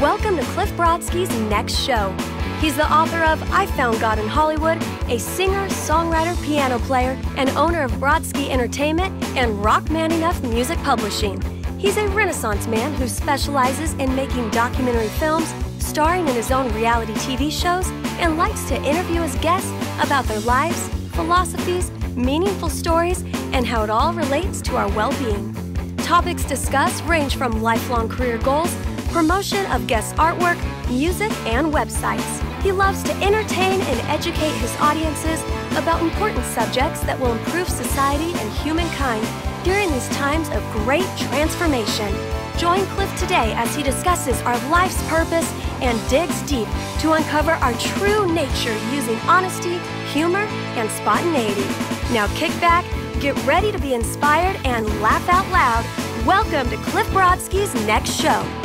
Welcome to Cliff Brodsky's next show. He's the author of I Found God in Hollywood, a singer, songwriter, piano player, and owner of Brodsky Entertainment and Rock Man Enough Music Publishing. He's a Renaissance man who specializes in making documentary films, starring in his own reality TV shows, and likes to interview his guests about their lives, philosophies, meaningful stories, and how it all relates to our well being. Topics discussed range from lifelong career goals, promotion of guest artwork, music, and websites. He loves to entertain and educate his audiences about important subjects that will improve society and humankind during these times of great transformation. Join Cliff today as he discusses our life's purpose and digs deep to uncover our true nature using honesty, humor, and spontaneity. Now kick back, get ready to be inspired, and laugh out loud. Welcome to Cliff Brodsky's next show.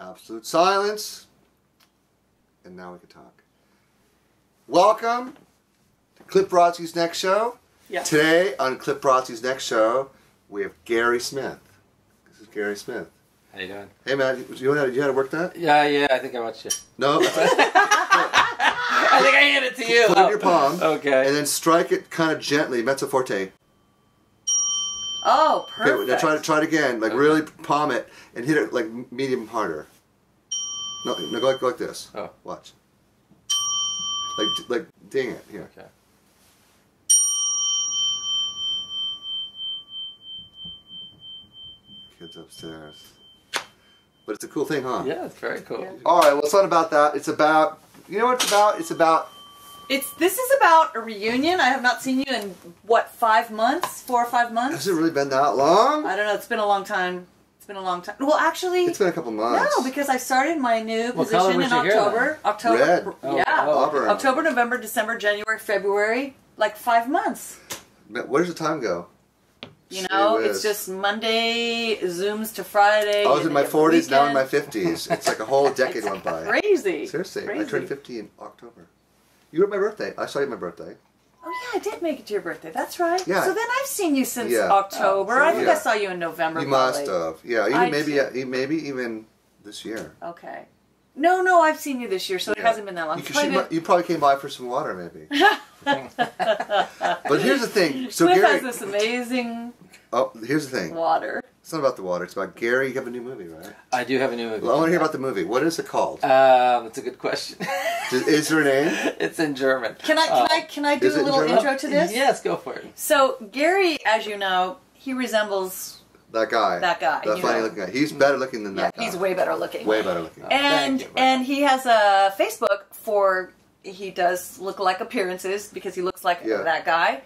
Absolute silence. And now we can talk. Welcome to Cliff Brodsky's next show. Yeah. Today on Cliff Brodsky's next show, we have Gary Smith. This is Gary Smith. How you doing? Hey man, you know how to, you know how to work that? Yeah, yeah, I think I watched you. No? I think I hand it to you. Put it in your palm. Okay. And then strike it kind of gently, mezzo forte. Oh, perfect. Okay, now try it, try it again. Like Okay. really palm it and hit it like medium harder. No, no, go like, go like this. Oh. Watch. Like, like ding it here. Okay. Kids upstairs. But it's a cool thing, huh? Yeah, it's very cool. Yeah. All right. Well, it's not about that. It's about you know what it's about. It's about It's this is about a reunion. I have not seen you in what five months, four or five months. has it really been that long? I don't know. It's been a long time. It's been a long time. Well, actually, It's been a couple months. no, because I started my new What color position was in your hair October. October. Red. Oh, yeah. oh. October, November, December, January, February. Like five months. Where does the time go? You know, whiz. it's just Monday zooms to Friday. I was in my then the 40s, now in my weekend. 50s. It's like a whole decade went by. Crazy. Seriously, I turned 50 in October. You were at my birthday. I saw you at my birthday. Oh yeah, I did make it to your birthday. That's right. Yeah. So then I've seen you since Yeah. October. Oh, I think yeah. I saw you in November. You probably. must have. Yeah, even maybe, uh, maybe even this year. Okay. No, no, I've seen you this year, so it hasn't been that long. You, It's could- she probably mu- you probably came by for some water, maybe. but here's the thing. So Cliff Gary, has this amazing oh, here's the thing. water. It's not about the water. It's about Gary. You have a new movie, right? I do have a new movie. Well, I want to hear about the movie. What is it called? Um, that's a good question. Is, is there a name? it's in German. Can I can Uh, I can I do a little German? intro to this? Yes, go for it. So Gary, as you know, he resembles That guy. That guy, That funny know. looking guy. He's better looking than yeah, that guy. he's way better looking. Way better looking. Uh, and you. and he has a Facebook for he does look like appearances because he looks like Yeah. that guy,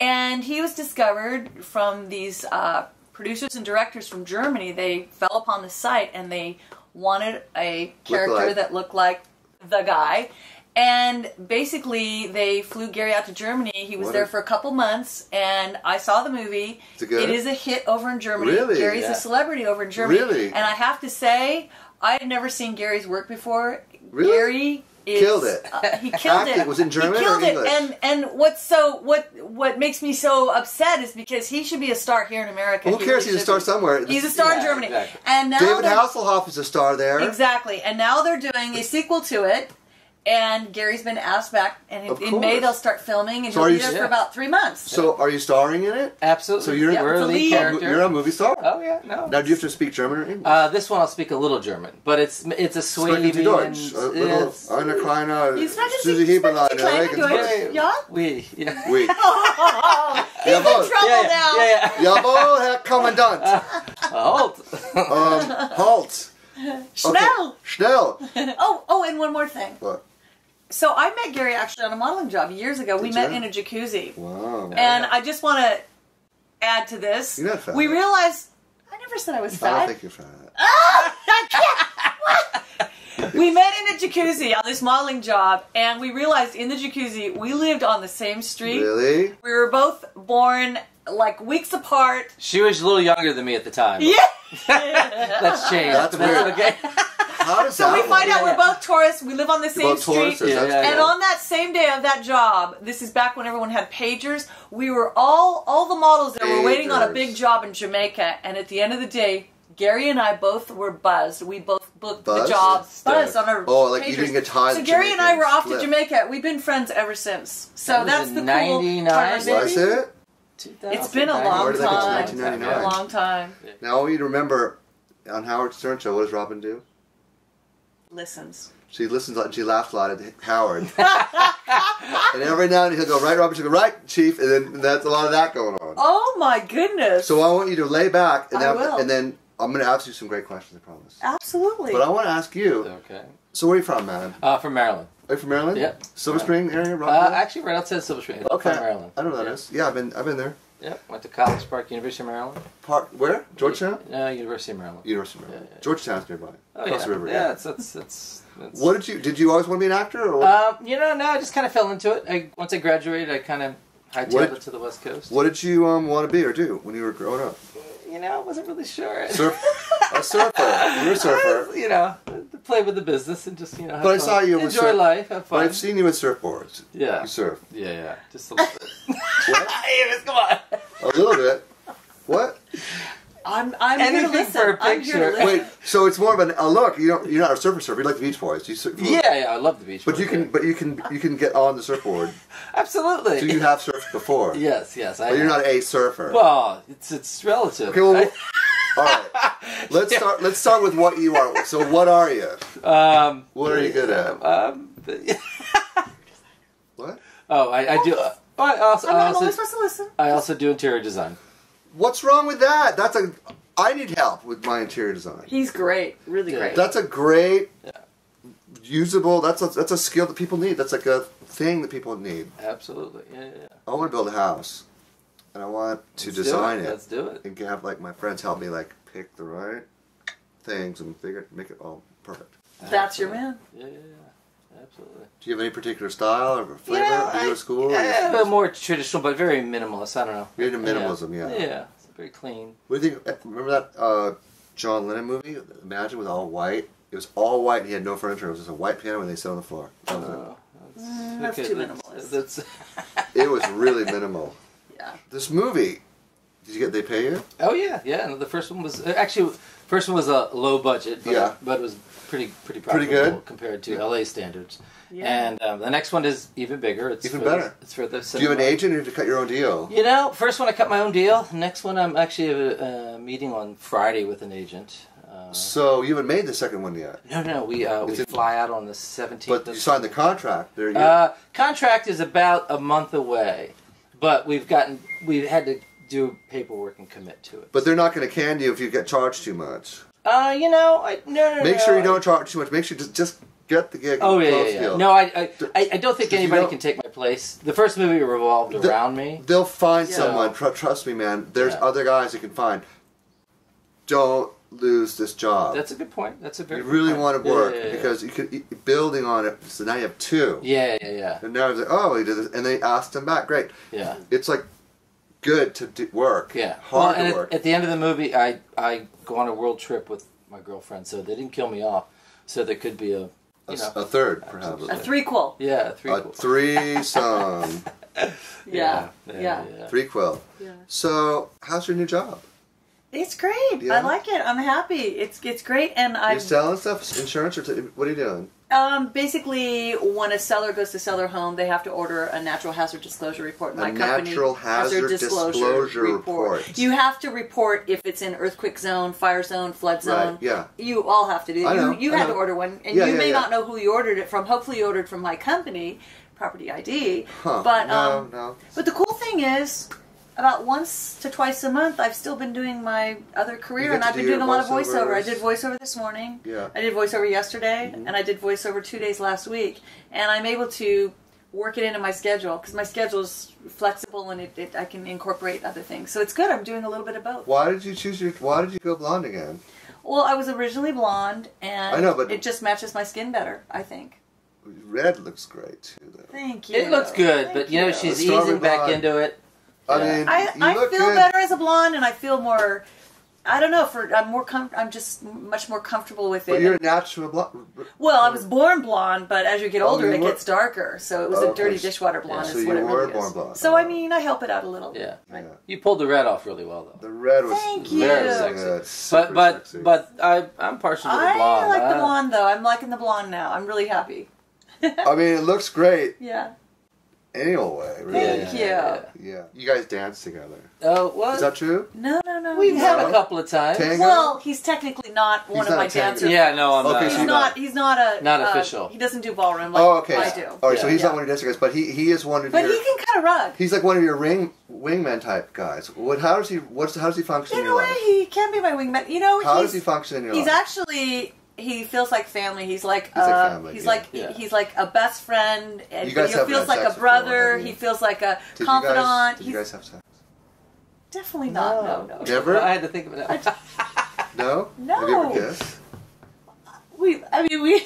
and he was discovered from these uh, producers and directors from Germany. They fell upon the site and they wanted a character like- that looked like the guy. And basically, they flew Gary out to Germany. He was What there a- for a couple months, and I saw the movie. Is it good? It is a hit over in Germany. Really? Gary's Yeah. a celebrity over in Germany. Really? And I have to say, I had never seen Gary's work before. Really? Gary is, Killed it. uh, he killed Acting- it. was in German He killed it. English? And and what's so what what makes me so upset is because he should be a star here in America. Well, who He cares? really He's a star be. somewhere. He's a star in Germany. exactly. And now David Hasselhoff is a star there. Exactly. And now they're doing a sequel to it. And Gary's been asked back, and in, Of in May they'll start filming, and So he'll be you- there for about three months. So, are you starring in it? Absolutely. So you're- yeah, we're a lead lead. character. You're a movie star. Oh yeah, no. Now, do you have to speak German or English? Uh, this one I'll speak a little German, but it's it's a Sprechen Sie Swabian. Deutsch. A little, it's- eine kleine You sprechen Susi Sie- Heberlein, sprechen Sie kleine Regensburg. Deutsch? Ja? Oui, yeah. Oui. Oh, he's Jawohl. in trouble yeah, yeah, now. yeah, yeah. Jawohl, Herr Kommandant. Halt. Um, halt. Schnell. Okay. Schnell. Oh, oh, and one more thing. What? So I met Gary actually on a modeling job years ago. we Did met in a jacuzzi, Wow. and I just want to add to this. You're not fat. We realized I never said I was fat. I don't think you're fat. Ah, I can't. we met in a jacuzzi on this modeling job, and we realized in the jacuzzi we lived on the same street. Really? We were both born like weeks apart. She was a little younger than me at the time. Yeah. That's changed. That's weird. Okay. How does so that we find work? out we're both tourists. We live on the same both street. Tauruses, Yeah, that's yeah. And on that same day of that job, this is back when everyone had pagers. We were all all the models that were waiting on a big job in Jamaica, and at the end of the day, Gary and I both were buzzed. We both booked Buzzed? the job buzzed on our Oh, like you pagers. didn't get tied So to Gary and I were off slip. to Jamaica. We've been friends ever since. So That that's in the cool 99, part of Was it? It's been a long Where did that go? time. 1999. A long time. Now all you remember on Howard Stern show. What does Robin do? Listens. She listens a lot and she laughs a lot at Howard. and every now and then he'll go right, Robert. She'll go right, Chief, and then that's a lot of that going on. Oh my goodness. So I want you to lay back, and, I have- will. and then I'm going to ask you some great questions. I promise. Absolutely. But I want to ask you. Okay. So where are you from, man? Uh, from Maryland. Are you from Maryland? Yep. Silver Spring area, Uh, actually, right outside Silver Spring. okay. From Maryland. I know where that yeah. is. Yeah, I've been. I've been there. Yep. Went to College Park, University of Maryland. Park where? Georgetown. No, University of Maryland. University of Maryland. Yeah, yeah. Georgetown's nearby. Oh Across yeah. the river. yeah. It's, that's that's. that's What did you? Did you always want to be an actor? Or Um, you know, no, I just kind of fell into it. I, once I graduated, I kind of hightailed What- it to the West Coast. what did you um, want to be or do when you were growing up? You know, I wasn't really sure. Surf, a surfer. You're a surfer. you know, play with the business and just you know. Have But I saw you with enjoy surf- life, have But fun. I've seen you with surfboards. Yeah. You surf. Yeah, yeah, just a little bit. What? Come on. A little bit. What? I'm I'm here to Anything listen. for a I'm here to picture. listen. Wait. So it's more of an a look. You don't. You're not a surfer surfer. You like the Beach Boys. You surf, Yeah, yeah, I love the beach. But you can. But you can. You can get on the surfboard. absolutely. So you have surfed before. Yes, yes. I But you're have. not a surfer. Well, it's it's relative. Okay. Well. all right. Let's start. Let's start with what you are. So what are you? um, What are you good at? Um, What? oh, I, I do. Uh, I also, I'm, I I'm also, always supposed to listen. I also do interior design. What's wrong with that? That's a. I need help with my interior design. He's great, really Yeah. great. That's a great, Yeah. usable. That's a that's a skill that people need. That's like a thing that people need. Absolutely. Yeah, yeah. yeah. I want to build a house, and I want to Let's do design it, Let's do it. and have like my friends help me like pick the right things and figure make it all perfect. That's your Absolutely. man. Yeah, yeah, yeah. Absolutely. Do you have any particular style or flavor? You know, Do you I- to school? or you- but more traditional, but very minimalist. I don't know. You're into minimalism, yeah. Yeah, it's very clean. What do you think? eh, Remember that uh, John Lennon movie? Imagine with all white. It was all white, and he had no furniture. It was just a white piano, and they sit on the floor. That was it. Oh, that's, Mm, that's too minimalist. That's, It was really minimal. Yeah. This movie, did you get? They pay you? oh yeah, yeah. And the first one was uh, actually first one was a low budget, but, Yeah. but it was pretty pretty Pretty good? compared to LA standards. Yeah. And um, the next one is even bigger. It's Even for the- better. it's for the. Do you have an agent, or you have to cut your own deal? You know, first one I cut my own deal. Next one I'm actually have a uh, meeting on Friday with an agent. Uh, So you haven't made the second one yet, no, no, we uh, we It's in- fly out on the 17th. but you signed the contract. There, you. Uh, contract is about a month away, but we've gotten we've had to do paperwork and commit to it. but they're not going to can you if you get charged too much. Uh, you know, I no no Make no, sure you I- don't talk too much. Make sure just just get the gig. Oh yeah, yeah, yeah. No, I, I, I, I don't think you anybody don't- can take my place. The first movie revolved The- around me. They'll find Yeah. someone. Trust me, man. There's Yeah. other guys you can find. Don't lose this job. That's a good point. That's a very. you really point. want to work yeah. because you could building on it. So now you have two. Yeah, yeah, yeah, And now it's like, oh, he did this, and they asked him back. Great. yeah. It's like good to do work. Yeah. Hard well, to and work. At, at the end of the movie, I I go on a world trip with my girlfriend, so they didn't kill me off. So there could be a a, know a third, perhaps. A threequel. yeah a three A threesome. Yeah. yeah, Yeah. yeah. Prequel. Yeah. So, how's your new job? It's great. Yeah. I like it. I'm happy. It's it's great, and I you selling stuff, insurance, or t- what are you doing? Um basically when a seller goes to sell their home, they have to order a natural hazard disclosure report. A My company natural hazard disclosure report. You have to report if it's in earthquake zone, fire zone, flood zone. Right. Yeah. You all have to do. I know, you you I had know. to order one, and Yeah, you yeah, may yeah. not know who you ordered it from. Hopefully, you ordered from my company, Property ID. Huh. But no, um, no. but the cool thing is, about once to twice a month, I've still been doing my other career, and I've do been doing a lot of voiceover. I did voiceover this morning. Yeah. I did voiceover yesterday, mm-hmm. and I did voiceover two days last week, and I'm able to work it into my schedule because my schedule is flexible and it, it, I can incorporate other things. So it's good. I'm doing a little bit of both. Why did you choose your? Why did you go blonde again? Well, I was originally blonde, and I know, but- it just matches my skin better. I think. Red looks great too, though. Thank you. It looks good, Thank but you know she's The strawberry easing back into it. I mean, I, you I look feel good. better as a blonde, and I feel more I don't know. For I'm more com- I'm just much more comfortable with it. But it. you're a natural blonde. well, I uh, was born blonde, but as you get Oh, older, you it were- gets darker. So it was Oh, a dirty okay. dishwater blonde. Yeah, is so what you it were really born is. blonde. So I mean, I help it out a little. Yeah. Yeah. You pulled the red off really well, though. The red was Thank very you. Sexy. good. Super But but sexy. but I I'm partial to the I blonde. like the blonde though. I'm liking the blonde now. I'm really happy. I mean, it looks great Yeah. Any old way. Really. Thank you. Yeah. You guys dance together. Oh, what? Is that true? No, no, no. we he's have No. a couple of times. Tango? Well, he's technically not one He's of not my dancers. Yeah, no, I'm Okay, not. He's you're not. He's not a. Not uh, official. He doesn't do ballroom like oh, okay. I do. All right, so he's Yeah. not one of your dancer guys, but he he is one of But your. he can kind of rug. He's like one of your ring wingman type guys. What? How does he? What's how does he function In in a your way, life? he can be my wingman. You know, How he's, does he function in your He's life? actually. He feels like family. He's like He's like uh, family, he's yeah. like Yeah. he's like a best friend. And You guys he haven't feels like sex a brother. have he feels like a Did you confidant. guys? Did he's you guys have sex? definitely not. No, no. Never? I had to think of it. No. No. Have you ever kissed? We. I mean, we. we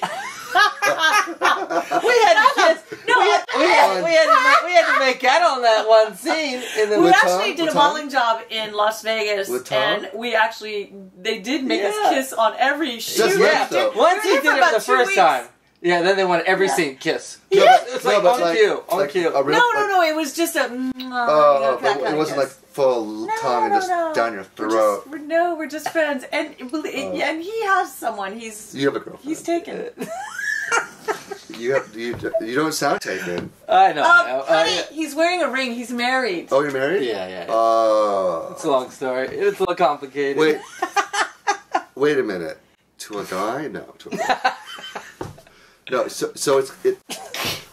had to kiss. No, we, had, we, had, we, had to make, we had to make out on that one scene in the We With actually Tom? did With a modeling job in Las Vegas, With and we actually they did make Yeah. us kiss on every shoot. Just we lips, We Once were he did it about the first weeks. time. Yeah, then they want every Yeah. scene kiss. No, Yes. It's no, like but on like- cue, on like cue. a real- No, no, no. It was just a. mm, uh, you know, Oh, but kind it of wasn't like full No, tongue and no, just no. down your We're throat. just, we're, no, we're just friends, and Oh. and he has someone. He's You have a girlfriend. he's taken. You have you. You don't sound taken. I know. Um, I know. Uh, honey, he's wearing a ring. He's married. Oh, you're married? yeah, yeah. yeah. Oh. it's a long story. It's a little complicated. Wait. Wait a minute. To a guy? No. To a guy. No. So so it's it.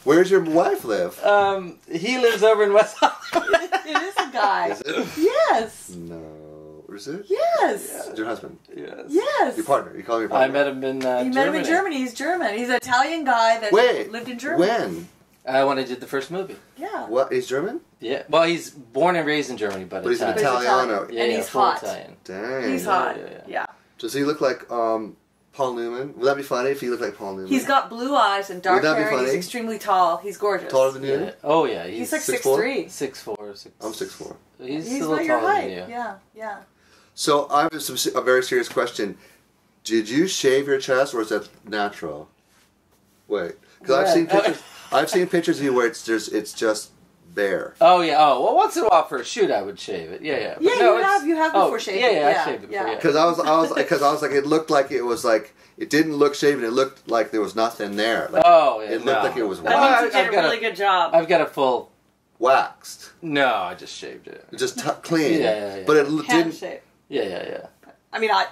Where's your wife live? Um, he lives over in West Hollywood. it is a guy. Is it? Yes. No. Is it? Yes. Your husband. yes. Yes. Your partner. You call him your partner. I met him in uh, You met him in Germany. He's German. He's an Italian guy that Wait. lived in Germany. When? Uh, when I did the first movie. Yeah. What? He's German? Yeah. Well, he's born and raised in Germany, but, But he's an Italiano. Yeah, and yeah, he's full hot. Italian. Dang. He's Yeah, hot. yeah, Yeah, yeah. Does he look like um Paul Newman? Would that be funny if he looked like Paul Newman? He's got blue eyes and dark Would that be hair. and He's funny? extremely tall. He's gorgeous. taller than you. Yeah. Oh yeah, he's, He's like Six six four? three. six four, six. I'm six four. He's, He's a little about your taller height. than you. Yeah, yeah. So I have some, a very serious question. Did you shave your chest or is that natural? Wait, because I've seen What? pictures. I've seen pictures of you where it's just it's just bare. Oh yeah. Oh well, once in a while for a shoot, I would shave it. Yeah, yeah. But Yeah, no, you it's- have- you have oh, before shaving, Yeah, yeah, yeah, I shaved it before. yeah. Yeah. Because I was I was because I was like it looked like it was like it didn't look shaven. It looked like there was nothing there. Like Oh yeah. it looked no. like it was That Well, means you I've did a really a- good job. I've got a full. waxed, No, I just shaved it. just t- clean. Yeah, yeah, yeah. But it l- Hand didn't. shape. Yeah, yeah, yeah. I mean, I,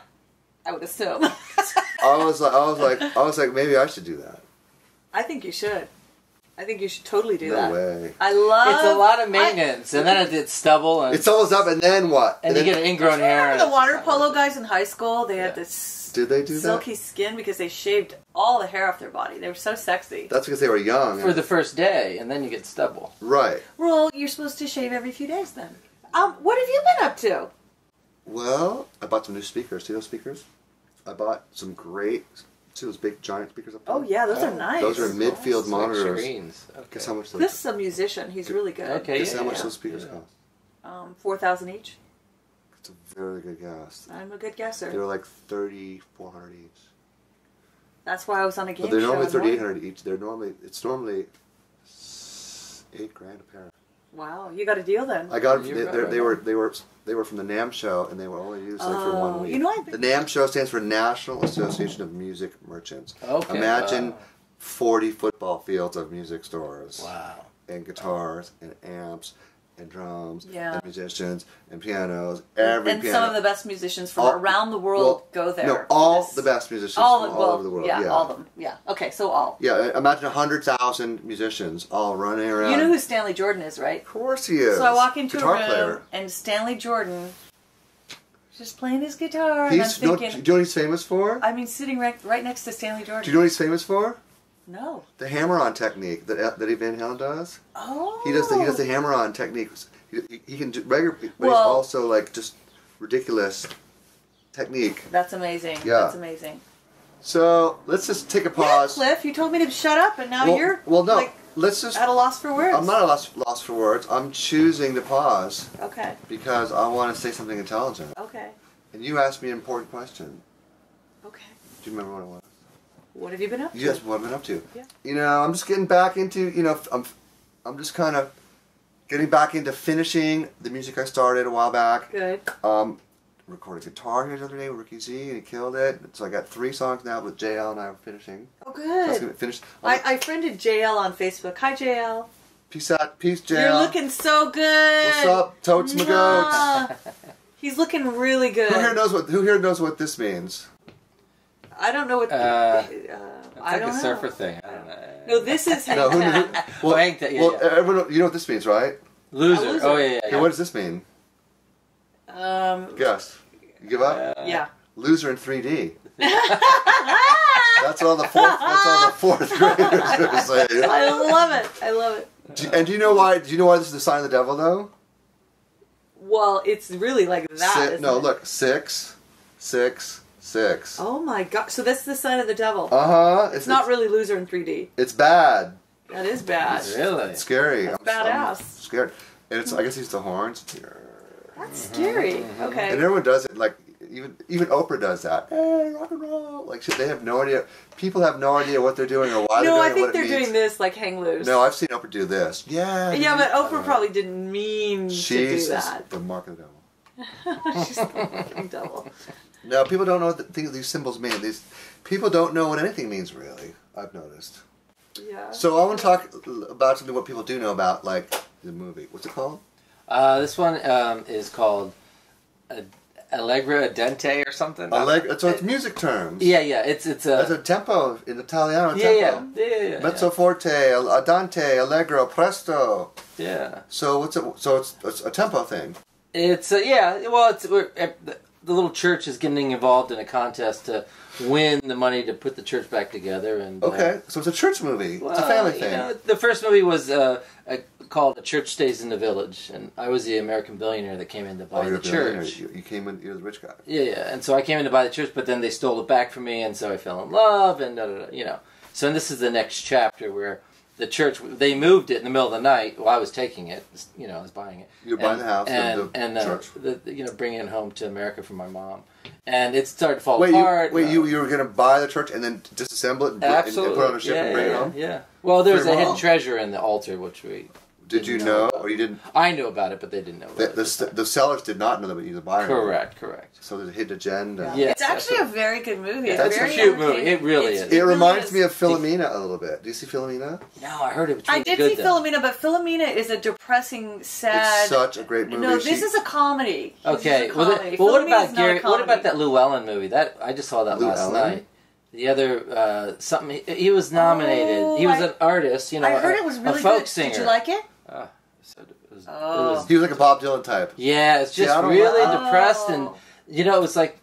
I would assume. I was like I was like I was like maybe I should do that. I think you should. I think you should totally do No that. way. I love. It's a lot of I- maintenance, and then it's stubble, and It's almost up, and then what? and you then- get ingrown hair. Remember the water polo worth guys in high school? They Yeah. had this Did they do that? silky skin because they shaved all the hair off their body. They were so sexy. That's because they were young. for the first day, and then you get stubble. right. Well, you're supposed to shave every few days then. Um, what have you been up to? Well, I bought some new speakers. See those speakers? I bought some great. See those big giant speakers up there? Oh yeah, those are Oh, nice. Those are midfield It's like monitors. screens. Okay. Guess how much those? This is a musician. He's really good. Okay. Guess yeah, how much yeah. those speakers Yeah. cost? Um, four thousand each. It's a very good guess. I'm a good guesser. They're like thirty four hundred each. That's why I was on a game But they're show. normally in thirty eight London. hundred each. They're normally it's normally eight grand a pair. Wow, you got a deal then. I got them. They, right, they're- they were they were they were from the NAMM show and they were only used like for one oh, week. you know, I the NAMM show stands for National Association of Music Merchants. Okay. Imagine wow. forty football fields of music stores. Wow. and guitars and amps and drums Yeah. and musicians and pianos. Every and piano. some of the best musicians from All- around the world well, go there. No, all the best musicians all, from well, over the world. Yeah, Yeah, all of them. Yeah. Okay, so all. Yeah, imagine a hundred thousand musicians all running around. You know who Stanley Jordan is, right? Of course he is. So I walk into guitar a room player. and Stanley Jordan is just playing his guitar, He's and I'm do you know what he's famous for? I mean, sitting right right next to Stanley Jordan. do you know what he's famous for? No. The hammer-on technique that uh, that Van Halen does. Oh. He does the he does the oh. hammer-on technique. He, he, he can do regular, but he's also like just ridiculous technique. That's amazing. Yeah. That's amazing. So let's just take a pause. Yeah. Cliff, you told me to shut up, and now well, you're well, no. like let's just at a loss for words. I'm not at a loss, lost for words. I'm choosing to pause Okay. because I want to say something intelligent. Okay. and you asked me an important question. Okay. Do you remember what it was? What have you been up to? Yes, what have I've been up to. Yeah. You know, I'm just getting back into, you know, I'm, I'm just kind of getting back into finishing the music I started a while back. Good. Um, recorded guitar here the other day with Ricky Z, and he killed it. So I got three songs now with JL, and I'm finishing. Oh, good. gonna finish. I, I friended JL on Facebook. Hi, JL. peace out, peace, JL. You're looking so good. What's up, totes my goats? He's looking really good. Who here knows what? Who here knows what this means? I don't know what. Uh, uh, It's I like don't a know. surfer thing. I don't know. No, this is No, who, Hang who, Ten. well, Hank, yeah, well, yeah. everyone, you know what this means, right? Loser. Loser. Oh yeah, yeah. Okay, yeah. what does this mean? Um, Guess. You give up? Uh, yeah. Loser in 3D. That's all the fourth. That's all the fourth graders are saying. I love it. I love it. Do- And do you know why? Do you know why this is the sign of the devil, though? Well, it's really like that. Si- isn't no, it? look, six, six, six. Oh my god! So that's the sign of the devil. Uh huh. it's not really loser in 3D. It's bad. That is bad. Really? It's scary. That's I'm, I'm scared. And it's. I guess he's the horns. That's scary. And Okay. And everyone does it. Like even even Oprah does that. Hey, rock and roll. Like they have no idea. People have no idea what they're doing or why No, they're doing it. No, I think what they're it means. doing this like hang loose. No, I've seen Oprah do this. Yeah. Yeah, but dude. Oprah probably didn't mean to do that. She's the mark of the devil. She's the fucking devil. No, people don't know what the things these symbols mean. These people don't know what anything means really. I've noticed. Yeah. So I want to talk about something what people do know about, like the movie. What's it called? Uh, this one um, is called uh, Allegra Dente or something. Alleg- so it's music terms. Yeah, yeah. It's it's That's a a tempo in Italiano. yeah, yeah, tempo. yeah, yeah, yeah. Mezzo forte, andante, allegro, presto. yeah. So what's it? So it's, it's a tempo thing. It's uh, yeah. Well, it's we're, uh, the, little church is getting involved in a contest to win the money to put the church back together. And uh, Okay, so it's a church movie. well, it's a family thing. know, the first movie was uh, uh, called "A Church Stays in the Village," and I was the American billionaire that came in to buy oh, the church. You, you came in. You're the rich guy. Yeah, yeah. And so I came in to buy the church, but then they stole it back from me, and so I fell in love, and da, da, da, you know. So this is the next chapter where the church they moved it in the middle of the night while I was taking it. You know, I was buying it. You're buying and, the house, the- and the and uh, church. the, you know bringing it home to America from my mom, and it started to fall Wait, apart. you, wait, uh, you you were gonna buy the church and then disassemble it and, br- and- absolutely and put it on a ship yeah, and bring yeah, it home? Yeah. Well, there's a hidden treasure in the altar, which we Did you know, know. or you didn't? I knew about it, but they didn't know. The, About the, it. st- the sellers did not know that you were the buyer. correct, correct. So there's a hidden agenda. Yeah. it's actually a very good movie. It's That's a very cute movie. It really It's- is. It really reminds is. me of Philomena a little bit. Do you see Philomena? No, I heard it was I did good, see though. Philomena, but Philomena is a depressing, sad. It's such a great movie. No, this She- is a comedy. Okay. a Well, comedy. the, well what about is not a Gary? What about that Llewellyn movie? That I just saw that Lou last night. The other uh, something he, he was nominated. Oh, he was I- an artist. You know, I heard a, it was a really folk good. singer. Did you like it? Uh, so it was, it Oh. was- He was like a Bob Dylan type. yeah, it's just I don't really like- depressed, and Oh. you know, it was like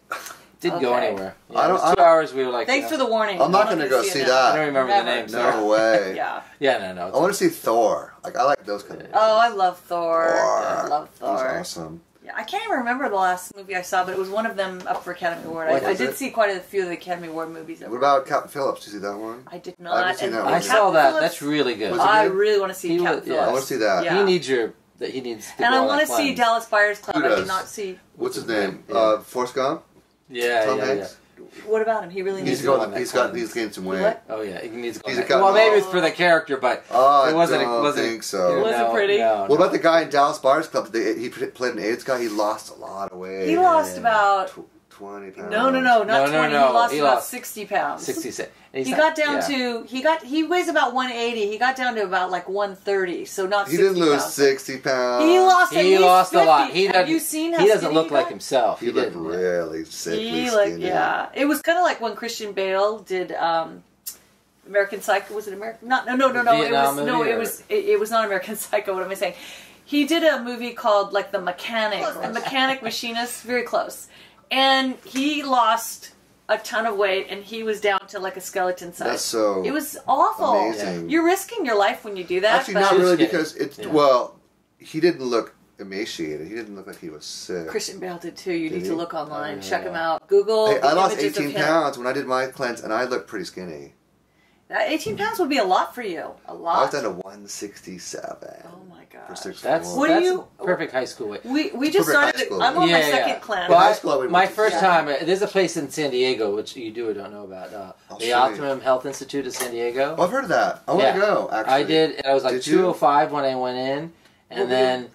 didn't go anywhere. Yeah, I don't- was I two don't- hours. We were like, Thanks you for the warning. I'm not going to go it see that. I don't remember Never. the name. No sorry. way. Yeah. Yeah, no, no. I want to see Thor. Like I like those kind of. Oh, I love Thor. Thor. I love Thor. He's Thor. awesome. Yeah, I can't even remember the last movie I saw, but it was one of them up for Academy Award. What I, I was did it? see quite a few of the Academy Award movies. that What were- about Captain Phillips? Did you see that one? I did not. haven't seen and that one. I Captain saw that. Phillips, That's really good. Was it I good? really want to see He was- Captain yeah. Phillips. I wanna see that. Yeah. He needs your. That he needs. To and I want to see. Dallas Buyers Club. Who I does? did not see. What's his name? Yeah. Uh, Forrest Gump. Yeah, Tom yeah, Hanks. What about him? He really He's needs. to go to going. on He's that got. cleanse. He's gained some weight. What? Oh yeah, he needs to go. He's on a that- well, maybe it's for the character, but Oh, it wasn't. I it don't wasn't. think so. It wasn't no, pretty? No, What no. about the guy in Dallas Buyers Club? They, he played an AIDS guy. He lost a lot of weight. He lost Yeah. about. Tw- twenty pounds. No, no, no, not No, no, twenty. no, He lost he about lost sixty pounds. sixty-six? And He he's got down yeah. to he got he weighs about one eighty. He got down to about like one thirty. So not. He 60 didn't lose pounds. sixty pounds. He lost. He lost 50. a lot. He Have doesn't. you seen how he doesn't look he like himself. He He, looked didn't. really sickly He skinny. yeah. It was kind of like when Christian Bale did um, American Psycho. Was it American? Not no no no no. It was no. movie, It was it, it was not American Psycho. What am I saying? He did a movie called like The Mechanic, The Mechanic Machinist. Very close, and he lost a ton of weight, and he was down to like a skeleton size. That's so It was awful. amazing. You're risking your life when you do that. Actually, not really because it's Yeah. well. He didn't look emaciated. He didn't look like he was sick. Christian Bale did too. You Did need he? to look online, Oh, check him out, Google. Hey, I lost 18 pounds when I did my cleanse, and I looked pretty skinny. That 18 pounds would be a lot for you. A I was lot. down to 167 oh my for six That's foot. What do that's you- perfect high school weight. We we just perfect high started. school. I'm on my Yeah, second yeah. clan. Well, high school I went my to- first Yeah. time, uh, there's a place in San Diego, which you do or don't know about, uh, I'll the show you. Optimum Health Institute of San Diego. Oh, I've heard of that. I want Yeah. to go. Actually, I did, and I was like Did you? 205 when I went in, and What were then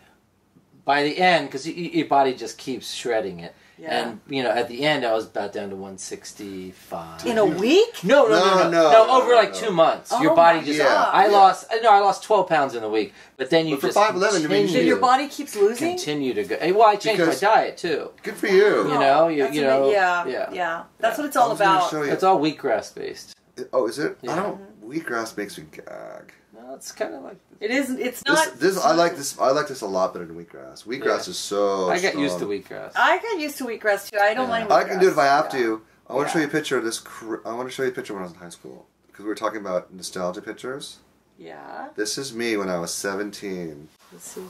by the end, because your body just keeps shredding it, Yeah. and you know, at the end, I was about down to 165. In a week? no, no, no, No, no, no, no, no, over no, like no. two months, your Oh body just. God. I Yeah. lost, no, I lost 12 pounds in a week, but then you But for just 5'11", you mean you your body keeps losing. continue to go. Well, I changed Because- my diet too. Good for you. You know, you, you ama- know, yeah, yeah. yeah, That's Yeah. what it's all about. It's all wheatgrass based. Oh, is it? Yeah. I don't. Mm-hmm. Wheatgrass makes me gag. No, it's kind of like it is. It's not. this I like this. I like this a lot better than wheatgrass. Wheatgrass Yeah. is so. I get used to strong. wheatgrass. I got used to wheatgrass too. I don't Yeah. mind. I can do it if I have wheatgrass. to. I want to show you a picture of this. Cr- I want to show you a picture when I was in high school because we were talking about nostalgia pictures. Yeah. This is me when I was 17. Let's see.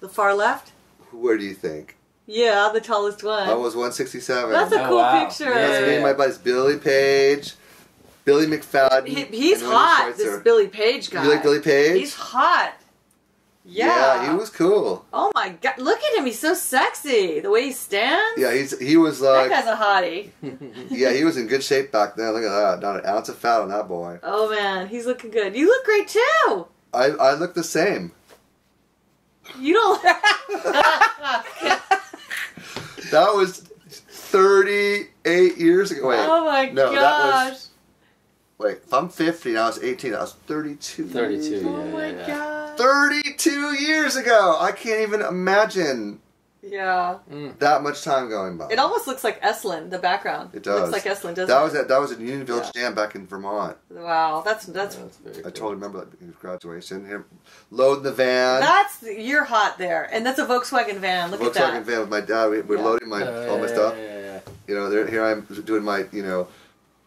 The far left. Where do you think? Yeah, the tallest one. I was 167. That's a Oh, cool wow. picture. Yeah, That's me yeah. and my buddies Billy Page, Billy McFadden. He, he's hot. This Billy Page guy. You like Billy Page? He's hot. Yeah. yeah. he was cool. Oh my god! Look at him. He's so sexy. The way he stands. Yeah, he's he was like That guy's a hottie. yeah, he was in good shape back then. Look at that, not an ounce of fat on that boy. Oh man, he's looking good. You look great too. I I look the same. You don't. That was 38 years ago. Wait, oh my no, that gosh. was wait. If I'm 50 and I was 18, I was 32. 32. oh yeah, my yeah, yeah. god. 32 years ago. I can't even imagine Yeah. that much time going by. It almost looks like Estlin. The background. It does. Looks like Estlin, doesn't that it? was at that was at Union Village Yeah. Dam back in Vermont. Wow. That's that's That's very I cool. totally remember that his graduation. Him loading the van. that's you're hot there, and that's a Volkswagen van. Look Volkswagen at that. Volkswagen van with my dad. We, we're Yeah. loading my Uh, all my yeah, stuff. yeah, yeah, You know, there, here I'm doing my you know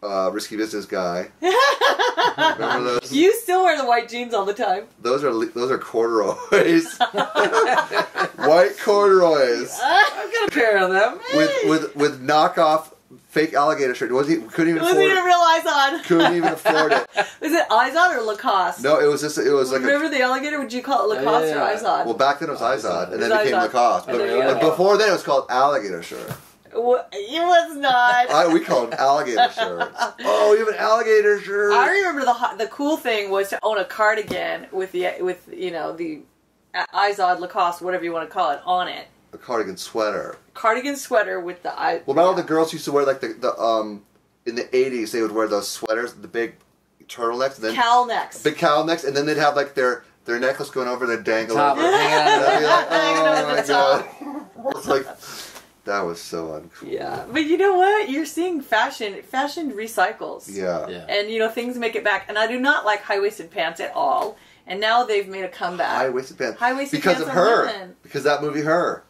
uh, risky business guy. Remember those? you still wear the white jeans all the time. Those are those are corduroys. White corduroys I've got a pair of them. with with with knockoff fake alligator shirt. Was he couldn't even Was afford it a it. real Izod? Couldn't even afford it. Was it Izod or Lacoste? No, it was just it was like a, Remember the alligator? Would you call it Lacoste Yeah, yeah, or yeah. Izod? well back then it was Izod and then It it became Lacoste. But, but before then it was called alligator shirt. Wha- it was not. I, we called them alligator shirts. Oh, you have an alligator shirt. I remember the the cool thing was to own a cardigan with the with you know the Izod Lacoste whatever you want to call it on it. a cardigan sweater. Cardigan sweater with the I. Well, remember all the girls used to wear like the, the um in the eighties they would wear those sweaters, the big turtlenecks, and then cowl necks. big cowl necks, and then they'd have like their their necklace going over their dangle. Top over. of hanging out of That'd be like, oh my the top. god! It's like that was so uncool. Yeah, but you know what? You're seeing fashion. Fashion recycles. Yeah. Yeah. And you know things make it back. And I do not like high waisted pants at all. And now they've made a comeback. High waisted pants. High-waisted because pants of her. women. Because that movie, her.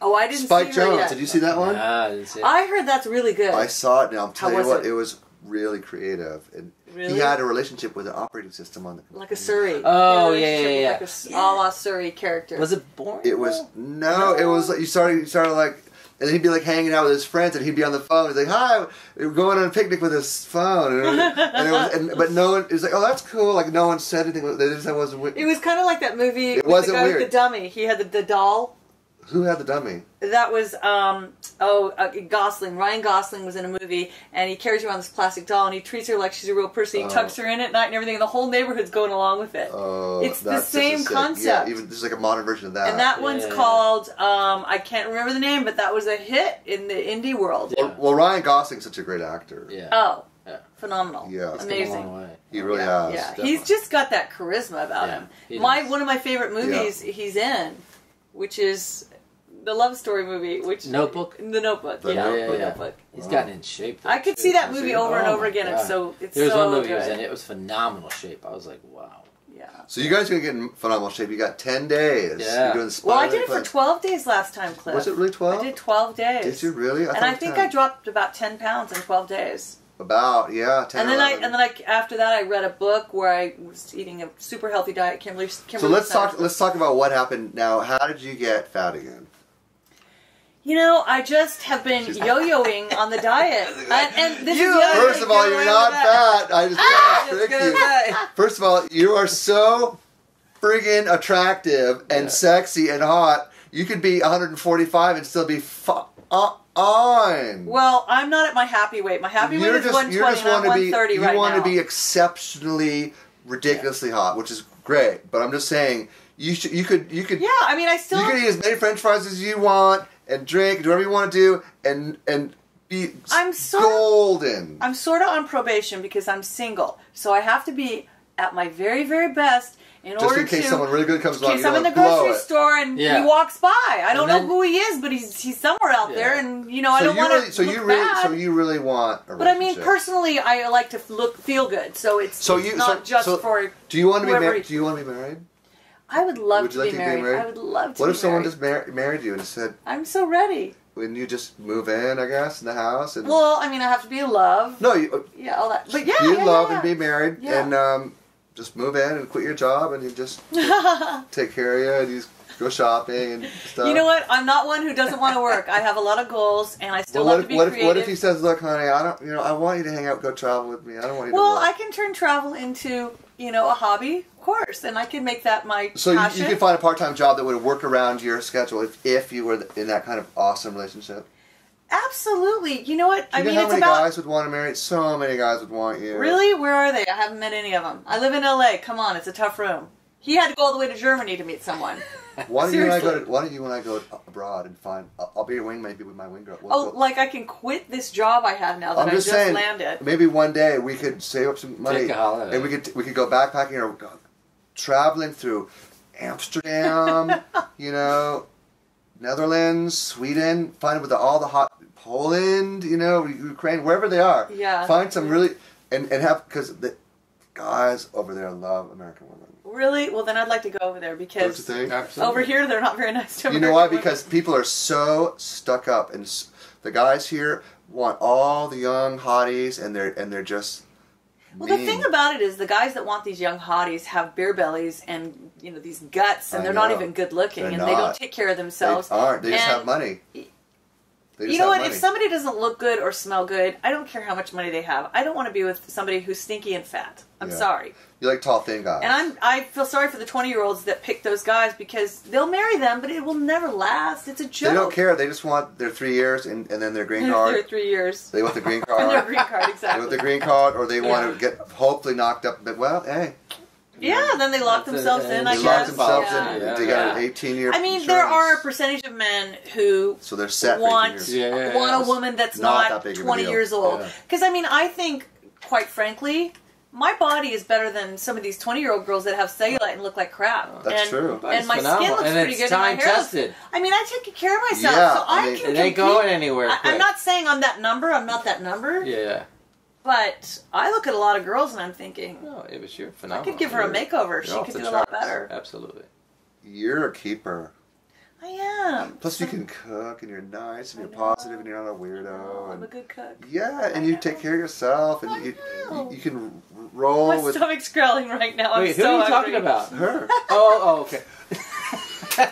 oh, I didn't Spike see her Jonze. yet. Did you see that one? Ah, I didn't see it. I heard that's really good. I saw it. Now I'm telling you what, it? it? was really creative, and Really? he had a relationship with an operating system on the. computer. like a Siri. Oh, He a yeah, yeah, relationship with Like a a la Siri character. Was it boring? It was though? no, it was like you started, you started like, and then he'd be like hanging out with his friends, and he'd be on the phone. He's like, "Hi, we're going on a picnic with his phone," and, it was, and, was, and but no one. It was like, "Oh, that's cool." Like no one said anything. They just it wasn't. It was kind of like that movie. It with wasn't the guy weird. with the dummy. He had the, the doll. Who had the dummy? That was um oh uh, Gosling. Ryan Gosling was in a movie, and he carries around this plastic doll, and he treats her like she's a real person. He Oh. tucks her in at night and everything, and the whole neighborhood's going along with it. Oh, It's the that's just same a sick- concept. Yeah, even this is like a modern version of that. and that one's Yeah. called um I can't remember the name, but that was a hit in the indie world. Yeah. well, well, Ryan Gosling's such a great actor. Yeah. Oh, Yeah. phenomenal! Yeah. It's It's come a amazing. long way. He really yeah, has. yeah. definitely. he's just got that charisma about Yeah, him. My does. one of my favorite movies he's in, which is the love story movie, which Notebook? The Notebook. The yeah, Notebook. the Yeah. Notebook. He's gotten in shape. I could too. see that movie he? over and Oh over again. God. It's so it's There was so one movie good. was in. It was phenomenal shape. I was like, wow. Yeah. So you guys are gonna get in phenomenal shape. You got ten days. Yeah. You're doing the Well, I did it for twelve days last time, Cliff. Was it really twelve? I did twelve days. Did you really? and I think 10. I dropped about ten pounds in twelve days. about yeah. 10 and then or I and then I after that I read a book where I was eating a super healthy diet. Kimberly. So let's Snyder's talk. Let's talk about what happened now. How did you get fat again? You know, I just have been yo-yoing on the diet, and, and this You is the First of all, you're not fat. I just Ah, tricked Just you. say. First of all, you are so friggin' attractive and Yeah. sexy and hot. You could be 145 and still be fu- uh, on. Well, I'm not at my happy weight. My happy weight you're is just, 120, you just and I'm want to be 130 you right want now. to be exceptionally ridiculously hot, which is great. But I'm just saying you should you could you could yeah, I mean, I still. you could eat as many French fries as you want and drink do whatever you want to do and and be I'm sort of- golden. I'm sort of on probation because I'm single, so I have to be at my very, very best in order to. just order in case to. someone really good comes in along, case you I'm in the grocery it. store and Yeah. he walks by. I don't then- know who he is, but he's he's somewhere out Yeah. there, and you know I So don't you want really, to so look you really, bad. so you really want a but I mean, personally, I like to look feel good, so it's, So it's not so- just so for. Do you want to be married? Do you want to be married? I would love Would to, you like be, to be married. married? I would love to. What be if someone married. just mar- married you and said, I'm so ready. when you just move in, I guess, in the house and Well, I mean, I have to be in love. no, you Yeah, all that. But yeah, be in yeah, love yeah, and be married and um, just move in and quit your job and you just take care of you and you go shopping and stuff. You know what? I'm not one who doesn't want to work. I have a lot of goals, and I still Well, love what to if, be what if creative. what if he says, "Look, honey, I don't, you know, I want you to hang out, go travel with me. I don't want you well, to." I can turn travel into you know a hobby, of course, and I can make that my So you, passion. you can find a part-time job that would work around your schedule if, if you were in that kind of awesome relationship. Absolutely. You know what? Do I you mean, know how many about guys would want to marry? So many guys would want you. really. Where are they? I haven't met any of them. I live in L.A. Come on, it's a tough room. He had to go all the way to Germany to meet someone. Why don't you and I go? To, why don't you and I go abroad and find? I'll, I'll be your wing maybe with my wing girl. We'll Oh, go- like I can quit this job I have now that I'm I just just saying. landed. Maybe one day we could save up some money Take a holiday. and we could we could go backpacking or go traveling through Amsterdam, you know, Netherlands, Sweden, find with the, all the hot Poland, you know, Ukraine, wherever they are. Yeah. Find some really and and have because the guys over there love American women. Really? Well, then I'd like to go over there Don't you because think? Absolutely. over here they're not very nice to me. You American know why? women. Because people are so stuck up, and s- the guys here want all the young hotties, and they're and they're just. Well, the thing about it is, the guys that want these young hotties have beer bellies and you know these guts, and I they're not even good looking, They're and they don't take care of they themselves. aren't. They just And have money. You know what? If somebody doesn't look good or smell good, I don't care how much money they have. I don't want to be with somebody who's stinky and fat. I'm Yeah. sorry, you like tall, thin guys. and I'm I feel sorry for the 20 year olds that pick those guys because they'll marry them, but it will never last. It's a joke. They don't care. They just want their three years and, and then their green card. three years. They want the green And card. their green card, exactly. They want the green card, or they want to get hopefully knocked up. But well, hey, yeah, then they lock themselves and in. they I they guess. lock themselves yeah. in. Yeah. They got an 18 year. I mean, there are a percentage of men who So they're set. for want years. Yeah, yeah, want a woman that's Not not, that big of a 20 deal. years old. Yeah. Because I mean, I think, quite frankly, my body is better than some of these 20 year old girls that have cellulite and look like crap. That's and, true. But And it's my skin phenomenal. looks And pretty it's good. and my time hair looks- tested. I mean, I take care of myself, Yeah, so I, I mean- can. It ain't compete. going anywhere I, quick. I'm not saying I'm that number. I'm not that number. Yeah. But I look at a lot of girls and I'm thinking, No, it was your I could give her a You're- makeover. She you're off could the do a lot better. Absolutely. You're a keeper. I am. Plus, you can cook, and you're nice, and you're positive, and you're not a weirdo. I'm a good cook. yeah, and you take care of yourself, and I you know. you, you can roll My with stomach's growling right now. I'm Wait, who so are you hungry. talking about? her, Oh, oh, okay.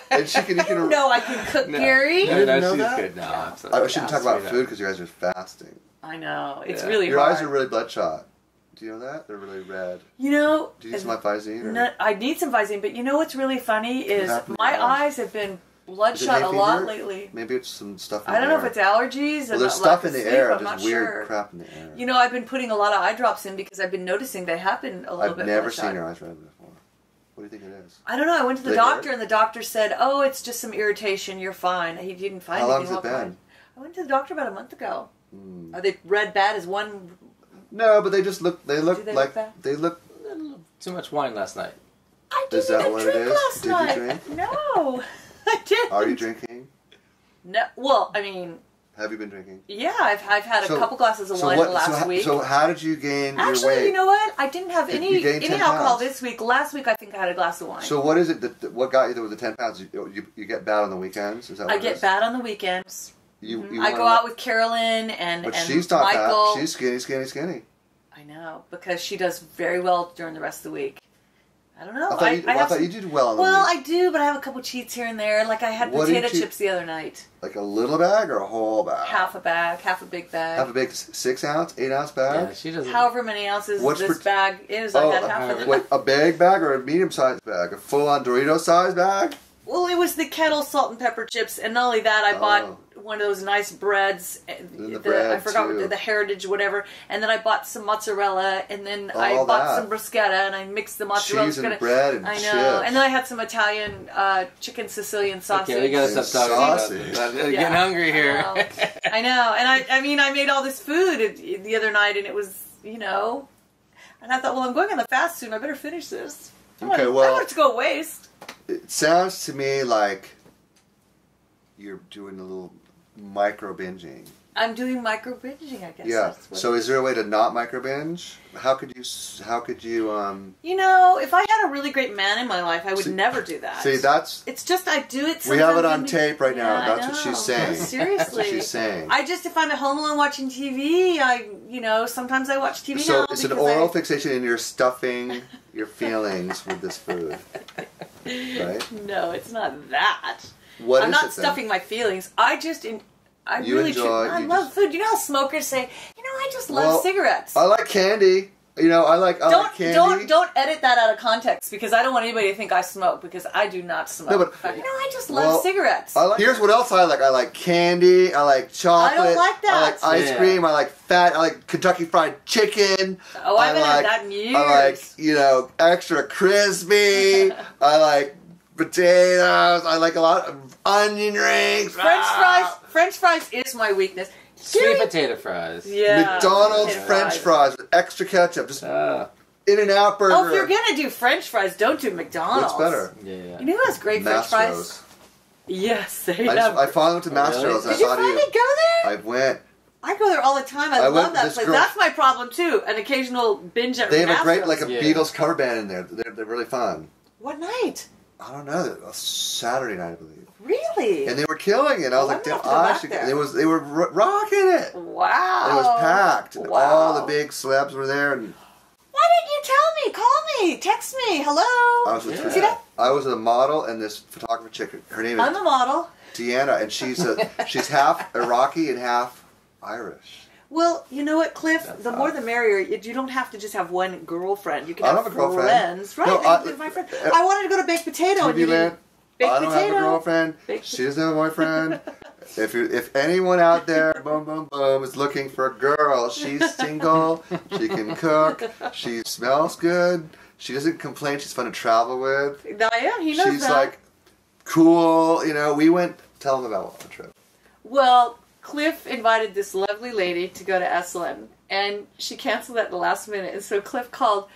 and she can. You I can. don't I can cook, No. Gary. No, didn't no, know she's that? good. No, absolutely. I shouldn't Yeah, talk about food because you guys are fasting. I know. It's Yeah. really Your hard. eyes are really bloodshot. Do you know that? They're really red. you know, Do you need some Visine? or- no, I need some Visine, but you know what's really funny is my eyes? eyes have been bloodshot a lot lately. Maybe it's some stuff. In I don't know if it's allergies Well, there's stuff in the sleep, air. I'm not There's weird sure. crap in the air. You know, I've been putting a lot of eye drops in because I've been noticing they happen a little bit. I've bit. never bloodshot. seen your eyes red before. What do you think it is? I don't know. I went to the They doctor hurt? and the doctor said, "Oh, it's just some irritation. You're fine." He didn't find How anything long's it wrong. been? I went to the doctor about a month ago. Hmm. Are they red bad? as one? No, but they just look. They look they like look bad? they look. Too much wine last night. I didn't Is that even what it drink is? last Did you night. drink? No, I didn't. Are you drinking? No. Well, I mean, Have you been drinking? yeah, I've I've had a So- couple glasses of so wine what? last so, how, week. so how did you gain your Actually, weight? you know what? I didn't have any any alcohol pounds. this week. Last week, I think I had a glass of wine. So what is it that, that what got you there with the ten pounds? You, you, you get bad on the weekends? Is that what I it get is? bad on the weekends. You, mm-hmm. you I go out with Carolyn and But and she's not Michael. fat. She's skinny, skinny, skinny. I know because she does very well during the rest of the week. I don't know. I thought, you, well, I have thought you did well on the Well, week. I do, but I have a couple cheats here and there. Like I had What potato you- chips the other night. Like a little bag or a whole bag? Half a bag, half a big bag. Half a big six ounce, eight ounce bag. Yeah, she doesn't. However many ounces What's this for- bag is, Oh, I had uh, half of it. wait, a big bag or a medium sized bag? A full on Dorito sized bag? Well, it was the kettle salt and pepper chips, and not only that, I Oh. bought one of those nice breads. uh, the bread, I forgot what too. the, the heritage, whatever. And then I bought some mozzarella, and then I bought that. some bruschetta, and I mixed the mozzarella. Cheese and bruschetta. bread and I know. chips. And then I had some Italian uh, chicken Sicilian sausage. Okay, we gotta And stop talking sausage. about this. I'm Yeah. getting hungry here. I know. I know, and I, I mean, I made all this food the other night, and it was, you know, and I thought, well, I'm going on the fast soon. I better finish this. I Okay, want, I don't want it to go waste. It sounds to me like you're doing a little micro binging. I'm doing micro binging, I guess. Yeah. So is there a way to not micro binge? How could you? How could you? Um. You know, if I had a really great man in my life, I would See- never do that. See, that's it's just I do it. we have it on tape right now. Yeah, That's what she's saying. Seriously, That's what she's saying. I just if I'm at home alone watching TV, I you know sometimes I watch TV so it's an oral I, fixation, and you're stuffing your feelings with this food, right? No, it's not that. What I'm is not it then? stuffing my feelings. I just in, I You really enjoy- tr- I love just- food. You know how smokers say, you know, I just love Well, cigarettes. I like candy. You know, I like I don't like candy. don't don't edit that out of context because I don't want anybody to think I smoke because I do not smoke. No, but- you know, I just love Well, cigarettes. I like, here's what else I like. I like candy. I like chocolate. I don't like that. I like ice Yeah. cream. I like fat. I like Kentucky Fried Chicken. Oh, I haven't had like, that in years. I like you know extra crispy. I like potatoes. I like a lot of onion rings. French Ah! fries. French fries is my weakness. Sweet Gary- potato fries. Yeah. McDonald's potato French fries with extra ketchup. Just Ah, In-N-Out burger. Oh, if you're gonna do French fries, don't do McDonald's. What's better? yeah. You know who has great French fries? Yes, they I, have. just, I finally went to Oh, really? and I Did you of finally you. go there? I went. I go there all the time. I, I love with that place. girl- That's my problem too. An occasional binge at They have a great like a Yeah. Beatles cover band in there. They're, they're really fun. What night? I don't know. A Saturday night, I believe. Really? and they were killing it. I was Well, like, I'm damn, gonna have to go I should. there. It was they were ro- rocking it. wow. It was packed. Wow. All the big celebs were there, and Why didn't you tell me? Call me. Text me. Hello. I was with Yeah. See that? I was a model and this photographer chick. Her name is I'm a model. Deanna, and she's a she's half Iraqi and half Irish. Well, you know what, Cliff? That's the more the merrier. You don't have to just have one girlfriend. You can I have, don't have a girlfriend. friends. Right? No, I, my friend. uh, I wanted to go to Baked Potato. and you didn't. Baked I don't potato. have a girlfriend. Baked She doesn't have a boyfriend. if you if anyone out there, boom boom boom, is looking for a girl, she's single. She can cook. She smells good. She doesn't complain. She's fun to travel with. No, yeah, he knows She's that. like cool. You know, we went. Tell them about the trip. Well, Cliff invited this lovely lady to go to Esalen, and she canceled at the last minute. And so Cliff called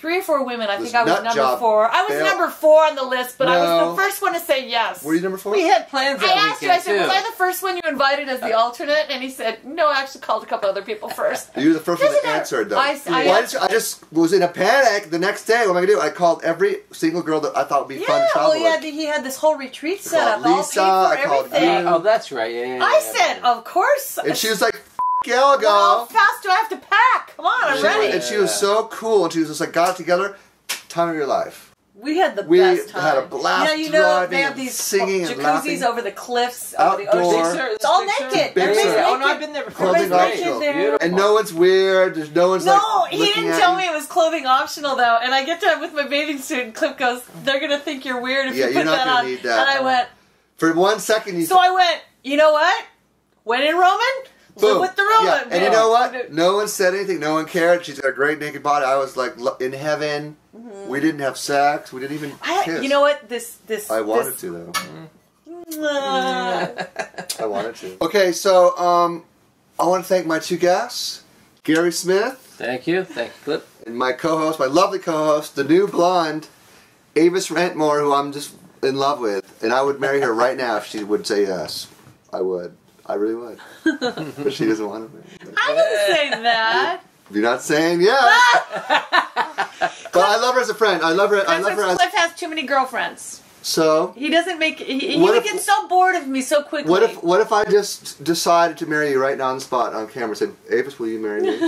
three or four women. I think I was number job four. I was failed. number four on the list, but I was the first one to say yes. Were you number four? We had plans I that asked you, I said, too. was I the first one you invited as the alternate? And he said, no, I actually called a couple other people first. You were the first one Doesn't that answered, though. I- I Why answered- did you, I just was in a panic the next day. What am I gonna do? I called every single girl that I thought would be fun Yeah, to travel well, he had, he had this whole retreat set called up, all Lisa, paid I for called everything. you. Oh, that's right. Yeah, yeah, I yeah, said, yeah. of course. And she was like, "F- yeah, go." How fast do I have to pack? Come on, I'm She- ready. And she was so cool, and she was just like, got it together. Time of your life. We had the We best time. had a blast You know, you know driving they have and these singing and jacuzzis laughing. over the cliffs, over the Outdoor. ocean. Big Sur, It's all Big naked. Big Everybody's Sur. Oh no. I've been there before. Clothing Everybody's It's naked optional. there. And no one's weird. There's no one's No, like he didn't tell me it was clothing optional though. And I get to with my bathing suit, and Cliff goes, "They're gonna think you're weird if Yeah, you you're put not that gonna on." need that. And I went, For one second, you so I went, you know what? When in Roman, live Boom. with the Roman. Yeah. And you know what? No one said anything. No one cared. She's got a great naked body. I was like in heaven. We didn't have sex. We didn't even Mm-hmm. I, kiss. you know what? This this I wanted this, to though. Uh, I wanted to. Okay, so um, I want to thank my two guests, Gary Smith, Thank you. Thank you, Cliff. and my co-host, my lovely co-host, the new blonde, Avis Rentmore, who I'm just in love with, and I would marry her right now if she would say yes. I would. I really would. but she doesn't want to marry. I didn't say that. You're not saying yes. Ah! but I love her as a friend. I love her. I love her as Cliff has too many girlfriends. so. He doesn't make. He, he What would if- get so bored of me so quickly. What if what if I just decided to marry you right now on the spot on camera? Said, Avis, will you marry me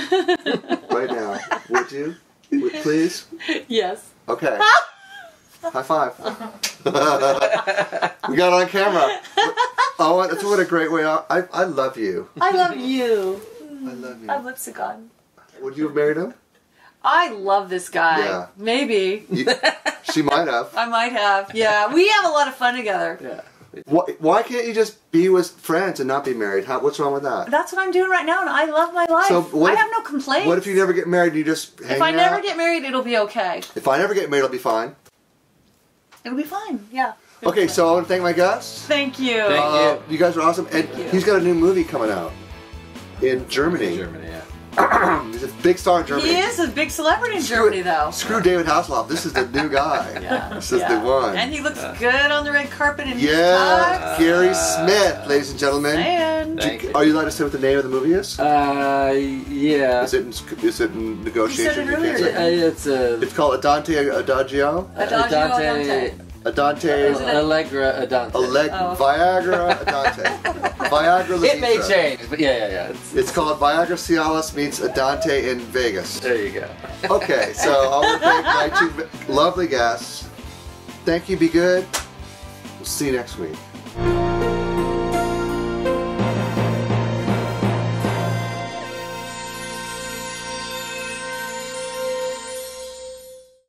right now? Would you? Would, please? Yes. Okay. High five. we got it on camera. Oh, that's what a great way. I, I, I love you. I love you. I love you. I have lipstick on. Would you have married him? I love this guy. Yeah. Maybe. You, she might have. I might have. Yeah. We have a lot of fun together. Yeah. Why, why can't you just be with friends and not be married? How, what's wrong with that? That's what I'm doing right now, and I love my life. So what I if- have no complaints. What if you never get married? You just hang out. If I never get married, it'll be okay. If I never get married, I'll be fine. It'll be fine. Yeah. Okay, so I want to thank my guests. Thank you. Thank Uh, you guys are awesome, and you. he's got a new movie coming out in Germany. Germany, yeah. He's a big star in Germany. He is a big celebrity in Screw- Germany, though. Screw David Hasselhoff. This is the new guy. Yeah. This is yeah. the one. And he looks good on the red carpet in his yeah, tux. Gary Smith, ladies and gentlemen. And you. Are you allowed to say what the name of the movie is? Uh, yeah. Is it in, is it in negotiation? it You can't earlier, say. Uh, it's a It's called Adante Adagio. Adagio Adante. Adante Is it Allegra Adante. Alleg- Oh. Viagra Adante. Viagra it may Levitra. change, but yeah, yeah, yeah. It's, It's called Viagra Cialis meets Adante in Vegas. there you go. Okay, so I want to thank my two lovely guests. Thank you. Be good. We'll see you next week.